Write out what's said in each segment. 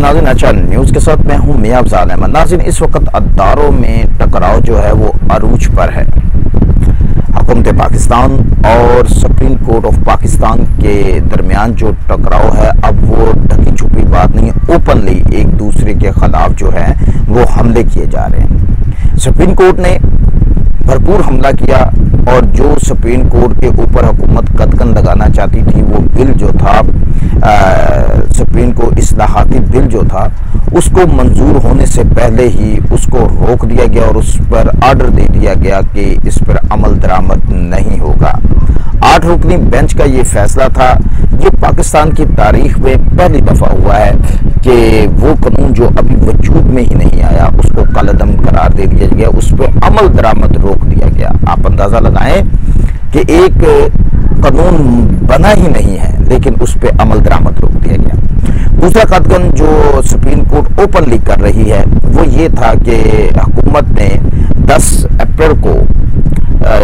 नाजिन अच्छा न्यूज़ के साथ मैं अहमद। नाजिन, इस वक्त अदारों में टकराव जो है वो अरूज पर है। हुकूमत पाकिस्तान और सुप्रीम कोर्ट ऑफ़ पाकिस्तान के दरमियान जो टकराव है, अब वो ढकी छुपी बात नहीं है ओपनली एक दूसरे के खिलाफ जो है वो हमले किए जा रहे हैं। सुप्रीम कोर्ट ने भरपूर हमला किया और जो सुप्रीम कोर्ट के ऊपर हुकूमत कदकन लगाना चाहती थी, वो बिल जो था सुप्रीम को इसलाहती बिल जो था, उसको मंजूर होने से पहले ही उसको रोक दिया गया और उस पर आर्डर दे दिया गया कि इस पर अमल दरामद नहीं होगा। आठ रुकनी बेंच का ये फैसला था ये पाकिस्तान की तारीख में पहली दफ़ा हुआ है कि वो कानून जो अभी वजूद में ही नहीं आया, उसको कलदम करार दे दिया गया, उस पर अमल दरामद रोक दिया गया। आप अंदाज़ा लगाएँ कि एक कानून बना ही नहीं है, लेकिन उस पर अमल दरामद रोक दिया गया। दूसरा कदगन जो सुप्रीम कोर्ट ओपनली कर रही है, वो ये था कि हुकूमत ने 10 अप्रैल को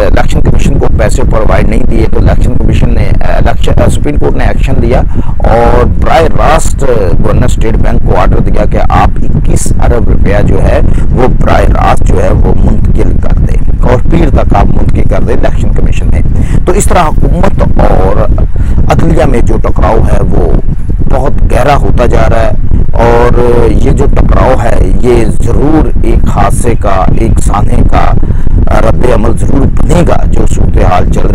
इलेक्शन कमीशन को पैसे प्रोवाइड नहीं दिए तो इलेक्शन कमीशन ने इलेक्शन सुप्रीम कोर्ट ने एक्शन लिया और बर रास्त गवर्नर स्टेट बैंक को ऑर्डर दिया कि आप 21 अरब रुपया जो है, वो बर रास्त जो है, वो मुंतकिल कर दे और पीर तक आप मुंतकिल कर दे इलेक्शन कमीशन ने। तो इस तरह हुकूमत और अदलिया में जो टकराव है, वो बहुत गहरा होता जा रहा है और ये जो टकराव है, ये ज़रूर एक हादसे का, एक साने का रद्द अमल ज़रूर बनेगा जो हाल चल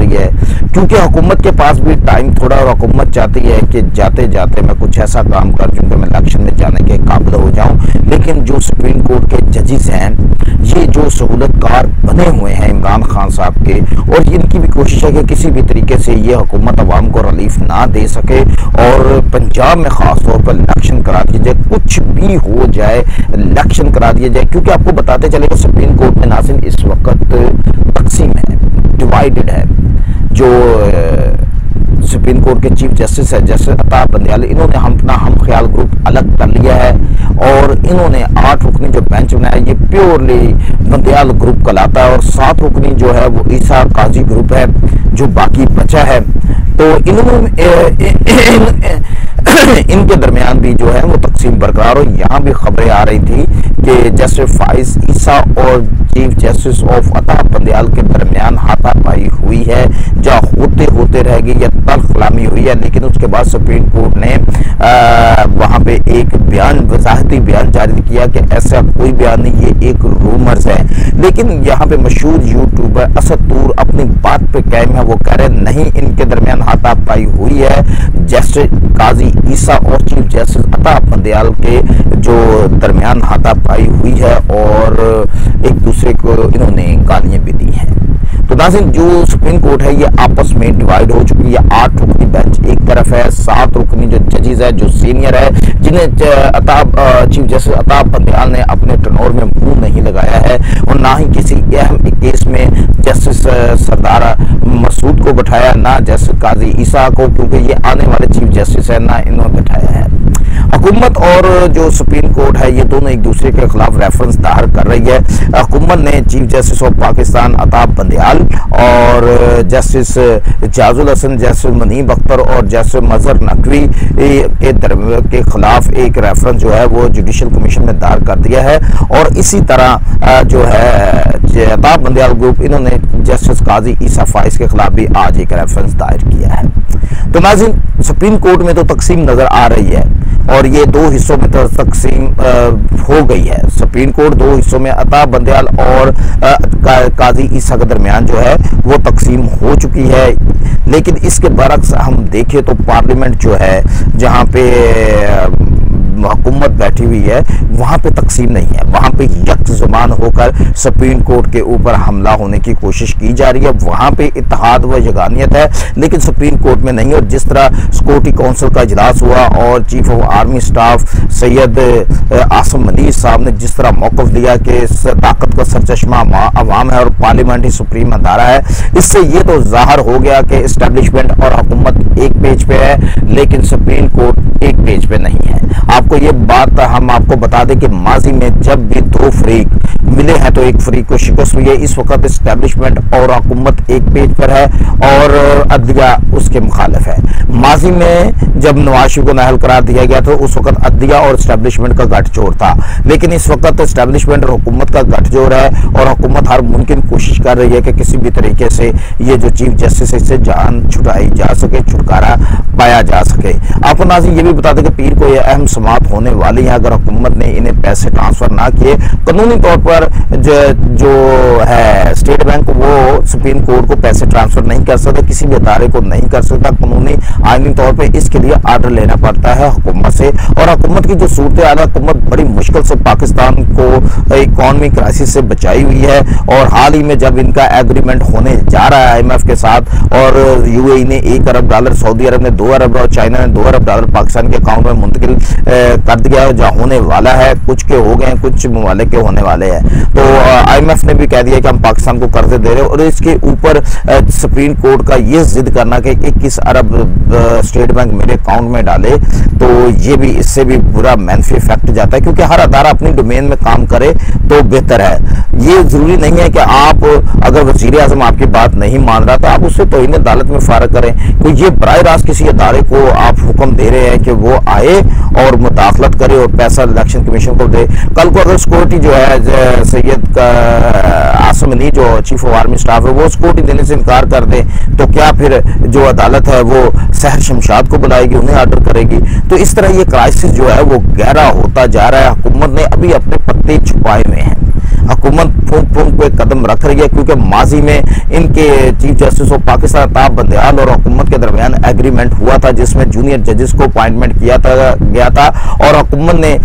क्योंकि हुकूमत के पास भी टाइम थोड़ा और हुकूमत चाहती है कि जाते जाते मैं कुछ ऐसा काम कर दूँ कि मैं इलेक्शन में जाने के काबिल हो जाऊँ। लेकिन जो सुप्रीम कोर्ट के जजेस हैं, ये जो सहूलतकार बने हुए हैं इमरान खान साहब के, और इनकी भी कोशिश है कि किसी भी तरीके से ये हुकूमत अवाम को रिलीफ ना दे सके, और पंजाब में ख़ास तौर पर इलेक्शन करा दिया जाए, कुछ भी हो जाए, इलेक्शन करा दिया जाए। क्योंकि आपको बताते चले कि सुप्रीम कोर्ट में नाजिन इस वक्त तकसीम है डिवाइडेड है। जो सुप्रीम कोर्ट के चीफ जस्टिस है, जस्टिस अताब बंदयाल, इन्होंने हम अपना, हम ख्याल ग्रुप अलग कर लिया है और इन्होंने आठ रुकनी जो बेंच बनाया ये प्योरली बंदयाल ग्रुप कहलाता है और सात रुकनी जो है वो ईसा काजी ग्रुप है, जो बाकी बचा है। तो इन्होंने इनके दरमियान भी जो है वो तकसीम बरकरार और यहाँ भी खबरें आ रही थी कि जस्टिस फाइज ईसा और चीफ जस्टिस ऑफ़ अता बंदयाल के दरमियान हाथापाई हुई है, जहाँ होते होते रह गई या तल गुलामी हुई है। लेकिन उसके बाद सुप्रीम कोर्ट ने वहाँ पे एक बयान, वजाहती बयान जारी किया कि ऐसा कोई बयान नहीं, ये एक रूमर्स है। लेकिन यहाँ पे मशहूर यूट्यूबर असतूर अपनी पे कायम है, वो कह रहे नहीं, इनके दरमियान हाथापाई हुई है। जस्टिस काजी ईसा और चीफ जस्टिस अता बंदयाल के जो दरमियान हाथापाई हुई है और एक दूसरे को इन्होंने गालियाँ भी दी हैं। तो नाजिन जो सुप्रीम कोर्ट है, ये आपस में डिवाइड हो चुकी है। आठ रुकनी बेंच एक तरफ़ है, सात रुकनी जो जजेज है, जो सीनियर है, जिन्हें अताब चीफ जस्टिस अताब बंदयाल ने अपने टनोर में मुँह नहीं लगाया है और ना ही किसी अहम केस में जस्टिस सरदार मसूद को बैठाया, ना जस्टिस काजी ईसा को, क्योंकि ये आने वाले चीफ जस्टिस है, ना इन्होंने बैठाया है। हुकूमत और जो सुप्रीम कोर्ट है, ये दोनों एक दूसरे के खिलाफ रेफरेंस दायर कर रही है। हुकूमत ने chief justice of Pakistan Ata Bandial और जस्टिस जाजुल हसन, जस्टिस मनीब अख्तर और जस्टिस मजहर नकवी के के खिलाफ एक रेफरेंस जो है, वो जुडिशल कमीशन में दायर कर दिया है। और इसी तरह जो है अताब बंदयाल ग्रुप इन्होंने जस्टिस काजी ईसा फाइज के खिलाफ भी आज एक रेफरेंस दायर किया है। तो नाजिन सुप्रीम कोर्ट में तो तकसीम नज़र आ रही है और ये दो हिस्सों में तो तकसीम हो गई है। सुप्रीम कोर्ट दो हिस्सों में अता बंदयाल और काजी ईसा के दरमियान जो है, वो तकसीम हो चुकी है। लेकिन इसके बरक्स हम देखें तो पार्लियामेंट जो है, जहाँ पे हुकूमत बैठी हुई है, वहाँ पे तकसीम नहीं है। वहाँ पे यक ज़ुबान होकर सुप्रीम कोर्ट के ऊपर हमला होने की कोशिश की जा रही है। वहाँ पे इतिहाद व यगानियत है, लेकिन सुप्रीम कोर्ट में नहीं और जिस तरह सिक्योरिटी काउंसिल का इजलास हुआ और chief of army staff Syed Asim Munir साहब ने जिस तरह मौकफ दिया कि ताकत का सरचश्मा अवाम है और पार्लियामेंट ही सुप्रीम अदारा है, इससे ये तो ज़ाहिर हो गया कि इस्टेब्लिशमेंट और हुकूमत एक पेज पे है, लेकिन सुप्रीम कोर्ट एक पेज पे नहीं है। आपको आपको ये बात हम आपको बता दें कि माजी में जब भी दो फ्रीक मिले हैं तो एक फ्रीक को शिकस्त हुई है। इस वक्त इस्टेब्लिशमेंट और हुकूमत एक पेज पर है और अदलिया उसके मुखालिफ है। माजी में जब नवाज़ शरीफ को नाहल करार दिया गया तो उस वक्त अदलिया और इस्टेब्लिशमेंट का गठजोड़ था। लेकिन इस वक्त इस्टेब्लिशमेंट और हुकूमत का गठजोड़ है और हुकूमत हर मुमकिन कोशिश कर रही है कि किसी भी तरीके से ये जो चीफ जस्टिस है, इससे जान छुटाई जा सके, छुटकारा पाया जा सके। आपको नाजी ये भी बता दें कि पीर को यह अहम समाप्त होने वाली है। अगर हुकूमत ने इन्हें पैसे ट्रांसफ़र ना किए, कानूनी तौर पर जो है स्टेट बैंक वो सुप्रीम कोर्ट को पैसे ट्रांसफ़र नहीं कर सकता, किसी भी अदारे को नहीं कर सकता। कानूनी आईनी तौर पर इसके लिए आर्डर लेना पड़ता है हुकूमत से। और हुकूमत की जो सूरत हाल हुकूमत बड़ी मुश्किल से पाकिस्तान को इकॉनमी क्राइसिस से बचाई हुई है। और हाल ही में जब इनका एग्रीमेंट होने जा रहा है आईएमएफ के साथ, और यूएई ने एक अरब डॉलर सऊदी अरब ने दो अरब और चाइना ने दो अरब डॉलर पाकिस्तान के अकाउंट में मुंतकिल कर दिया है जहाँ होने वाला है। कुछ के हो गए कुछ ममालिक के होने वाले हैं। तो आईएमएफ ने भी कह दिया कि हम पाकिस्तान को कर्जे दे रहे हैं और इसके ऊपर सुप्रीम कोर्ट का ये जिद करना कि इक्कीस अरब स्टेट बैंक मेरे अकाउंट में डाले तो ये भी, इससे भी बुरा मैनफी इफ़ेक्ट जाता है क्योंकि हर अदारा अपनी डोमेन में काम करे तो बेहतर है। ये ज़रूरी नहीं है कि आप, अगर वज़ीर आज़म आपकी बात नहीं मान रहा तो आप उससे तो अदालत में फारग करें। तो ये बर रास्त किसी अदारे को आप हुक्म दे रहे हैं कि वो आए और मुदाखलत करे और पैसा इलेक्शन कमीशन को दे। कल को अगर सिक्योरिटी जो है सैयद आसम अली, जो चीफ ऑफ़ आर्मी स्टाफ है, वो सिक्योरिटी देने से इनकार कर दे। क्या फिर जो अदालत है वो शहर शमशाद को बुलाएगी, उन्हें ऑर्डर करेगी। तो इस तरह ये क्राइसिस जो है वो गहरा होता जा रहा है। हुकूमत ने अभी अपने पत्ते छुपाए हुए हैं। हुकूमत फूक फूक पे कदम रख रही है क्योंकि माजी में इनके चीफ जस्टिस ऑफ़ पाकिस्तान ताब बंदयाल और हुकूमत के दरमियान एग्रीमेंट हुआ था, जिसमें जूनियर जजेस को अपॉइंटमेंट किया था, गया था और हुकूमत ने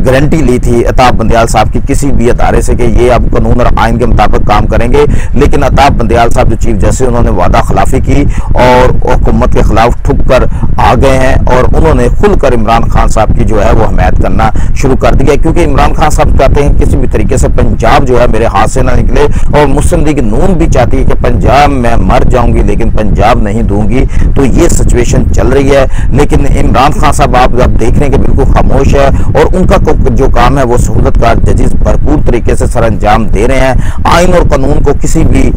गारंटी ली थी अताब बंदयाल साहब की किसी भी अदारे से कि ये अब कानून और आइन के मुताबिक काम करेंगे। लेकिन अताब बंदयाल साहब जो चीफ जस्टिस उन्होंने वादा खिलाफी की और हुकूमत के खिलाफ ठुक कर आ गए हैं और उन्होंने खुलकर इमरान खान साहब की जो है वो हमायत करना शुरू कर दिया क्योंकि इमरान खान साहब कहते हैं किसी भी तरीके से पंजाब जो है मेरे हाथ से ना निकले और मुस्लिम लीग नून भी चाहती है कि पंजाब मैं मर जाऊँगी, लेकिन पंजाब नहीं दूँगी। तो ये सिचुएशन चल रही है। लेकिन इमरान खान साहब, आप जब देख रहे हैं कि बिल्कुल खामोश है और उनका जो काम है वो सहूलत का जजिस भरपूर तरीके से सर अंजाम दे रहे हैं। आइन और कानून को किसी भी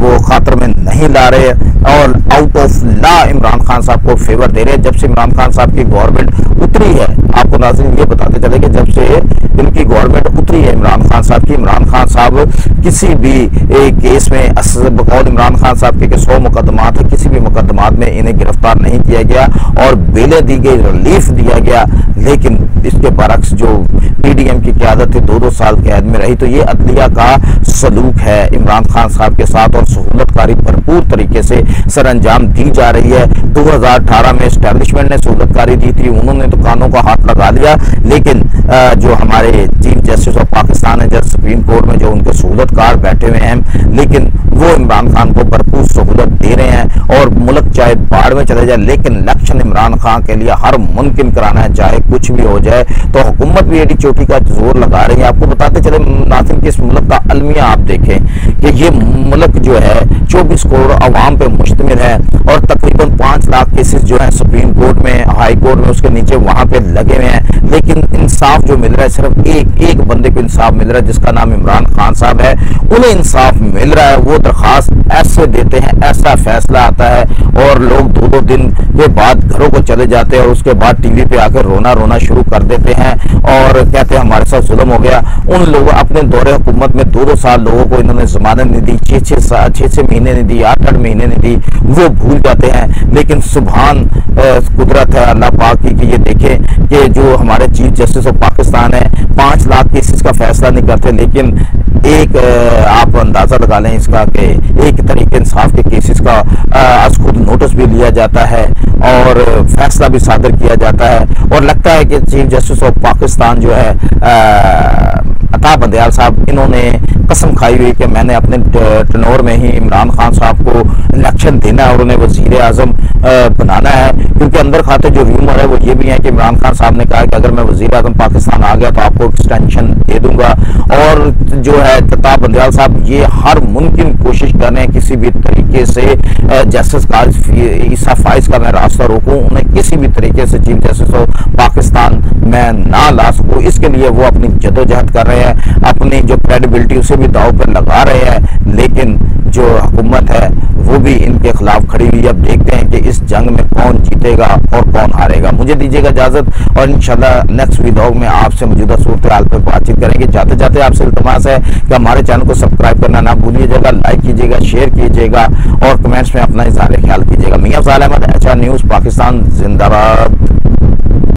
वो खातर में नहीं ला रहे हैं और out of law Imran Khan साहब को फेवर दे रहे हैं। जब से इमरान खान साहब की गवर्नमेंट उतरी है, आपको नाजिन ये बताते चले कि जब से इनकी गवर्नमेंट उतरी है इमरान खान साहब की, इमरान खान साहब किसी भी केस में बकौल इमरान खान साहब के सौ मुकदमा है, किसी भी मुकदमा में इन्हें गिरफ़्तार नहीं किया गया और बेले दी गई रिलीफ दिया गया। लेकिन इसके बरक्स जो पीडीएम की क्यादत थी दो दो साल कैद में रही तो ये अदलिया का सलूक है। इमरान खान साहब के साथ और सहूलतकारी भरपूर तरीके से सर अंजाम दी जा रही है। 2018 में स्टैब्लिशमेंट ने सहूलतकारी दी थी, उन्होंने तो कानों का हाथ लगा लिया, लेकिन जो हमारे चीफ जस्टिस ऑफ़ पाकिस्तान है जब सुप्रीम कोर्ट में जो उनके सहूलतकार बैठे हुए हैं, लेकिन वो इमरान खान को भरपूर सहूलत दे रहे हैं और मुल्क चाहे बाढ़ में चले जाए, लेकिन इलेक्शन इमरान खान के लिए हर मुमकिन कराना है, चाहे कुछ भी हो जाए। तो हुकूमत भी एडी चोटी का ज़ोर लगा रही है। आपको बताते चले नासिम किस मुल्क का अलमिया आप देखें कि ये मुल्क जो है, चौबीस करोड़ आवाम पे मुश्तमिल है और तकरीबन पाँच लाख केसेस जो है सुप्रीम कोर्ट में, हाई कोर्ट में उसके नीचे वहाँ पे लगे हुए हैं। लेकिन इंसाफ जो मिल रहा है, सिर्फ़ एक एक बंदे को इंसाफ मिल रहा है, जिसका नाम इमरान खान साहब है। उन्हें इंसाफ मिल रहा है, वो दरखास्त ऐसे देते हैं, ऐसा फैसला आता है और लोग दो दो दिन के बाद घरों को चले जाते हैं और उसके बाद टीवी पे आकर रोना रोना शुरू कर देते हैं और कहते हैं हमारे साथ जुल्म हो गया। उन लोगों अपने दौरे हुकूमत में दो दो साल लोगों को इन्होंने जमानत नहीं दी छह छह साल छह छह महीने नहीं दी आठ आठ महीने नहीं दी, वो भूल जाते हैं। लेकिन सुबहान कुदरत है अल्लाह पाक की कि ये देखें कि जो हमारे चीफ जस्टिस ऑफ़ पाकिस्तान है, पाँच लाख केसेस का फैसला नहीं करते, लेकिन एक आप अंदाज़ा लगा लें इसका कि एक तरीके इंसाफ के केसेस का आज खुद नोटिस भी लिया जाता है और फैसला भी सादर किया जाता है। और लगता है कि चीफ जस्टिस ऑफ़ पाकिस्तान जो है अता बंदयाल साहब, इन्होंने कसम खाई हुई कि मैंने अपने टनोर में ही इमरान खान साहब को इलेक्शन देना है और उन्हें वज़ीर आज़म बनाना है। क्योंकि अंदर खाते जो रूमर है वो ये भी है कि इमरान खान साहब ने कहा कि अगर मैं वज़ीर आज़म पाकिस्तान आ गया तो आपको एक्सटेंशन दे दूँगा। और जो है प्रताप बंदयाल साहब, ये हर मुमकिन कोशिश कर रहे हैं किसी भी तरीके से जस्टिस का ईसा फाइज का मैं रास्ता रोकूं, उन्हें किसी भी तरीके से चीफ जस्टिस ऑफ़ पाकिस्तान में ना ला सकूँ। इसके लिए वो अपनी जदोजहद कर रहे हैं, अपनी जो क्रेडिबिलिटी उसे भी दाव पर लगा रहे हैं, लेकिन जो हुकूमत है, वो भी इनके खिलाफ खड़ी हुई अब देखते हैं कि इस जंग में कौन जीतेगा और कौन हारेगा। मुझे दीजिएगा इजाज़त और इंशाल्लाह नेक्स्ट वीडियो में आपसे मौजूदा सूरत हाल पर बातचीत करेंगे। जाते जाते आपसे इल्तमास है कि हमारे चैनल को सब्सक्राइब करना ना भूलिएगा लाइक कीजिएगा शेयर कीजिएगा और कमेंट्स में अपना इजहार ख्याल कीजिएगा। मियाँ साल अहमद अच्छा न्यूज़ पाकिस्तान, जिंदाबाद।